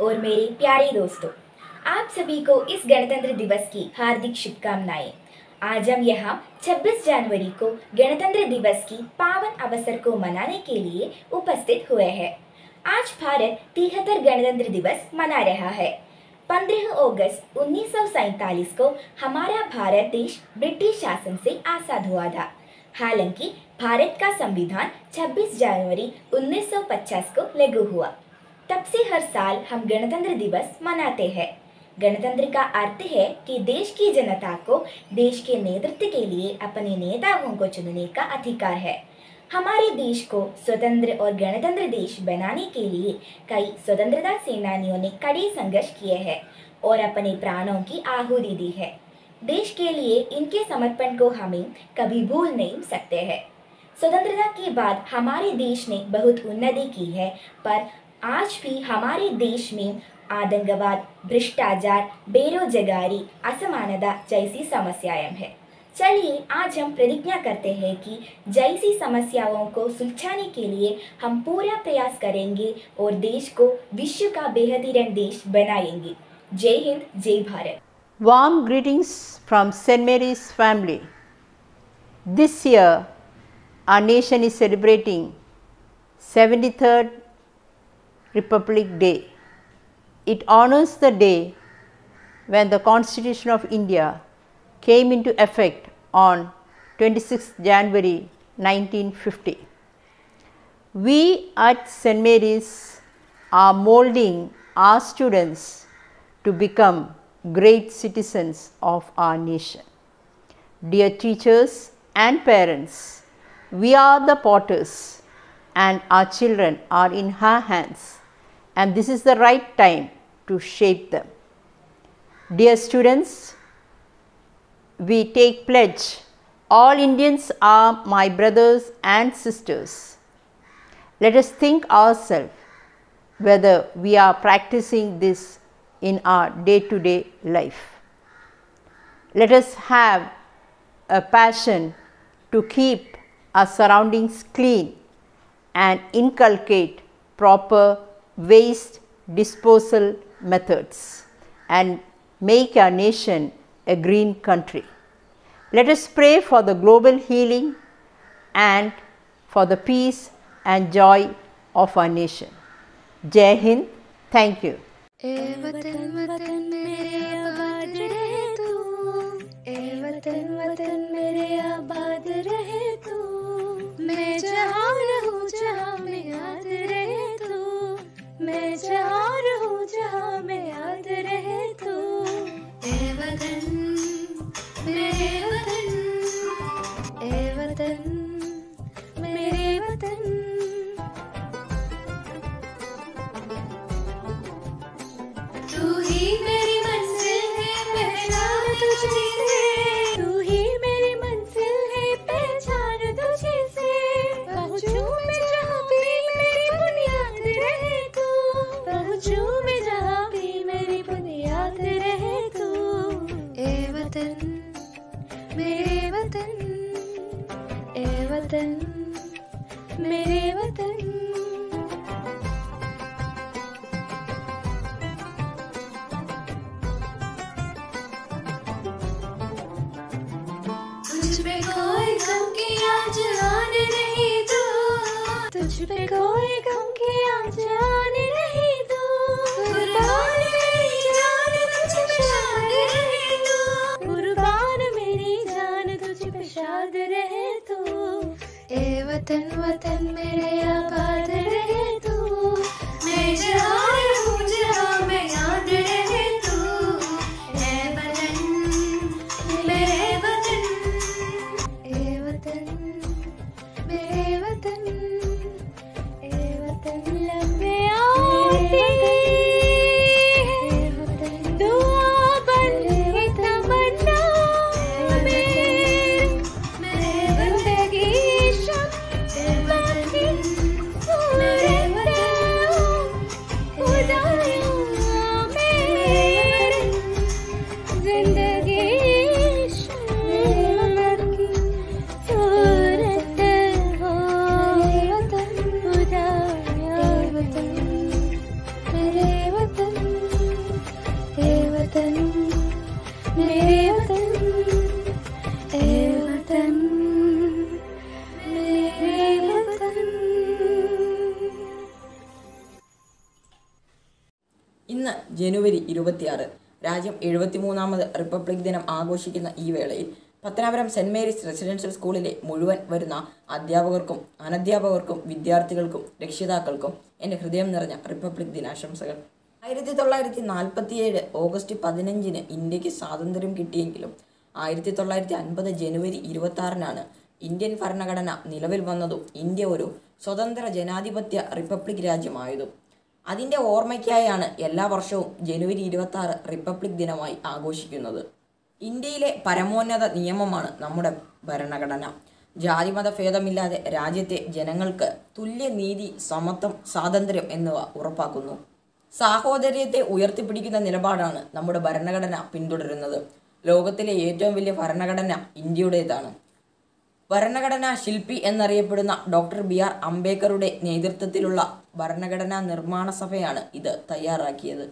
और मेरे प्यारे दोस्तों, आप सभी को इस गणतंत्र दिवस की हार्दिक शुभकामनाएँ। आज हम यहाँ 26 जनवरी को गणतंत्र दिवस की पावन अवसर को मनाने के लिए उपस्थित हुए हैं। आज भारत तिहत्तर गणतंत्र दिवस मना रहा है। 15 अगस्त उन्नीस को हमारा भारत देश ब्रिटिश शासन से आज़ाद हुआ था। हालाँकि भारत का संविधान 26 जनवरी 1950 को लागू हुआ। तब से हर साल हम गणतंत्र दिवस मनाते हैं। गणतंत्र का अर्थ है कि देश की जनता को देश के नेतृत्व के लिए अपने नेताओं को चुनने का अधिकार है। हमारे देश को स्वतंत्र और गणतंत्र देश बनाने के लिए कई स्वतंत्रता सेनानियों ने कड़े संघर्ष किए हैं और अपने प्राणों की आहुति दी है। देश के लिए इनके समर्पण को हमें कभी भूल नहीं सकते हैं। स्वतंत्रता के बाद हमारे देश ने बहुत उन्नति की है, पर आज भी हमारे देश में आतंकवाद भ्रष्टाचार बेरोजगारी असमानता जैसी समस्याएँ हैं चलिए आज हम प्रतिज्ञा करते हैं कि जैसी समस्याओं को सुलझाने के लिए हम पूरा प्रयास करेंगे और देश को विश्व का बेहतरीन देश बनाएँगे जय हिंद जय Bharat Warm greetings from St. Mary's family. This year, our nation is celebrating 73rd Republic Day. It honors the day when the Constitution of India came into effect on 26 January 1950. We at St. Mary's are molding our students to become great citizens of our nation. Dear teachers and parents, we are the potters and our children are in our hands and this is the right time to shape them. Dear students, we take pledge all Indians are my brothers and sisters. Let us think ourselves whether we are practicing this in our day to day life. Let us have a passion to keep our surroundings clean and inculcate proper waste disposal methods and make our nation a green country. Let us pray for the global healing and for the peace and joy of our nation. Jai Hind, thank you. ए वतन वतन मेरे आबाद रहे मेरे वतन, ए वतन, मेरे वतन। कोई गम की आज आन नहीं दो तुझ पे कोई गम Then what ജനുവരി ഇരുപത്തിയാറ്. രാജ്യം എഴുപത്തിമൂന്നാമത് റിപ്പബ്ലിക് ദിനം ആഘോഷിക്കുന്ന ഈ വേളയിൽ പത്തനാപുരം സെന്റ് മേരീസ് റെസിഡൻഷ്യൽ സ്കൂളിലെ മുഴുവൻ വരുന്ന അധ്യാപകർക്കും അനധ്യാപകർക്കും വിദ്യാർത്ഥികൾക്കും രക്ഷിതാക്കൾക്കും എന്റെ ഹൃദയം നിറഞ്ഞ റിപ്പബ്ലിക് ദിനാശംസകൾ. ആയിരത്തി തൊള്ളായിരത്തി നാൽപ്പത്തിയേഴ് ഓഗസ്റ്റ് പതിനഞ്ചിന് ഇന്ത്യയ്ക്ക് സ്വാതന്ത്ര്യം കിട്ടിയെങ്കിലും ആയിരത്തി തൊള്ളായിരത്തി അൻപത് ജനുവരി ഇരുപത്തി ഇന്ത്യൻ ഭരണഘടന നിലവിൽ വന്നതും ഇന്ത്യ ഒരു സ്വതന്ത്ര ജനാധിപത്യ റിപ്പബ്ലിക് രാജ്യമായതും. അതിന്റെ ഓർമ്മയ്ക്കായാണ് എല്ലാ വർഷവും ജനുവരി ഇരുപത്തി ആറ് റിപ്പബ്ലിക് ദിനമായി ആഘോഷിക്കുന്നത്. ഇന്ത്യയിലെ പരമോന്നത നിയമമാണ് നമ്മുടെ ഭരണഘടന. ജാതിമത ഭേദമില്ലാതെ രാജ്യത്തെ ജനങ്ങൾക്ക് തുല്യ നീതി സമത്വം സ്വാതന്ത്ര്യം എന്നിവ ഉറപ്പാക്കുന്നു. സാഹോദര്യത്തെ ഉയർത്തിപ്പിടിക്കുന്ന നിലപാടാണ് നമ്മുടെ ഭരണഘടന പിന്തുടരുന്നത്. ലോകത്തിലെ ഏറ്റവും വലിയ ഭരണഘടന ഇന്ത്യയുടേതാണ്. ഭരണഘടനാ ശില്പി എന്നറിയപ്പെടുന്ന ഡോക്ടർ ബി ആർ അംബേദ്കറുടെ നേതൃത്വത്തിലുള്ള ഭരണഘടനാ നിർമ്മാണ സഭയാണ് ഇത് തയ്യാറാക്കിയത്.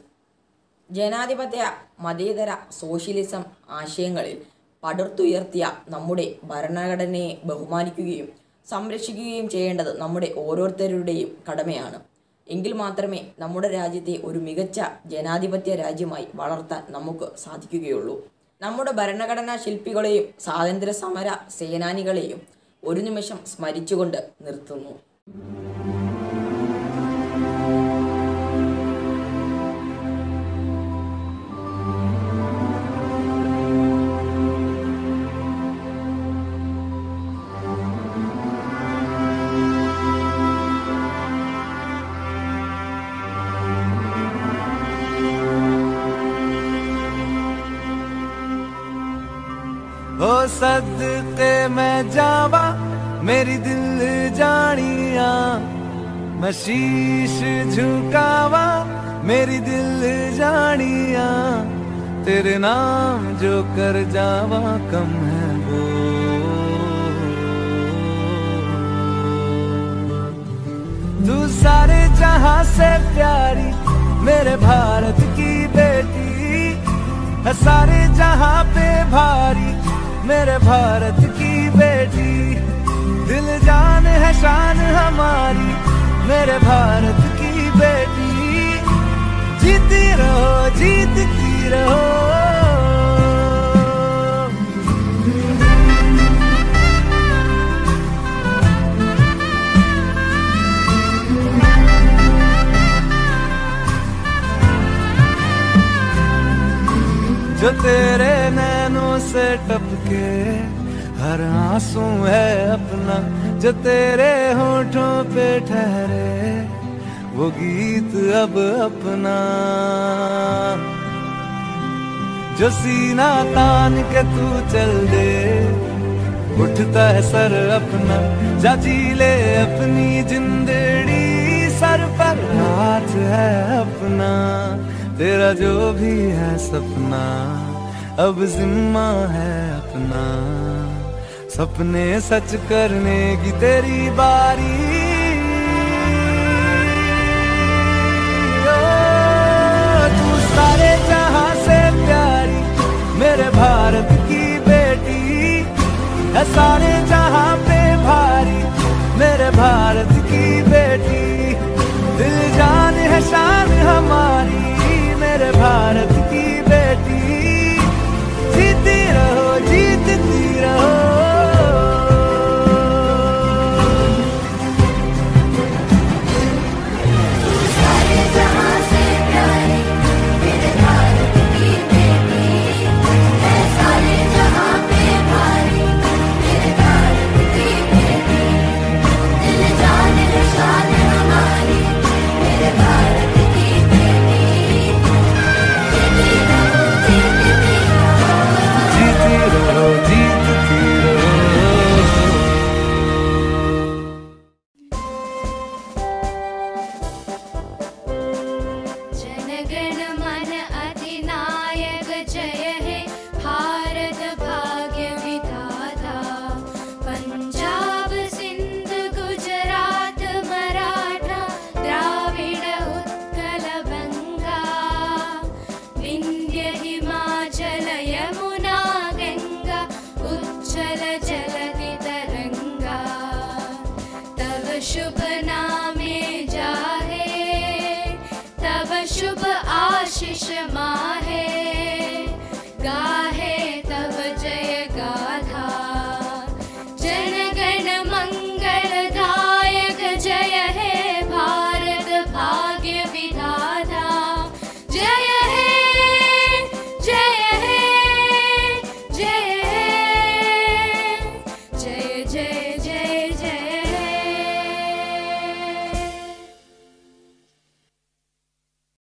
ജനാധിപത്യ മതേതര സോഷ്യലിസം ആശയങ്ങളിൽ പടുത്തുയർത്തിയ നമ്മുടെ ഭരണഘടനയെ ബഹുമാനിക്കുകയും സംരക്ഷിക്കുകയും ചെയ്യേണ്ടത് നമ്മുടെ ഓരോരുത്തരുടെയും കടമയാണ്. എങ്കിൽ മാത്രമേ നമ്മുടെ രാജ്യത്തെ ഒരു മികച്ച ജനാധിപത്യ രാജ്യമായി വളർത്താൻ നമുക്ക് സാധിക്കുകയുള്ളൂ. നമ്മുടെ ഭരണഘടനാ ശില്പികളെയും സ്വാതന്ത്ര്യ സമര സേനാനികളെയും ഒരു നിമിഷം സ്മരിച്ചുകൊണ്ട് നിർത്തുന്നു. सदके मैं जावा, मेरी दिल जानिया। मैं शीश झुकावा, मेरी दिल जानिया। तेरे नाम जो कर जावा, कम है वो। तू सारे जहाँ से प्यारी, मेरे भारत की बेटी। है सारे जहाँ पे भारी मेरे भारत की बेटी। दिल जान है शान हमारी, मेरे भारत की बेटी। जीती रहो, जीतती रहो। जो तेरे टपके हर आँसू है अपना, जो तेरे होठों पे ठहरे, वो गीत अब अपना। जो सीना तान के तू चल दे, उठता है सर अपना जा ले अपनी जिंदड़ी। सर पर हाथ है अपना, तेरा जो भी है सपना। अब जिम्मा है अपना। सपने सच करने की तेरी बारी। तू सारे जहाँ से प्यारी, मेरे भारत की बेटी। है सारे जहाँ पे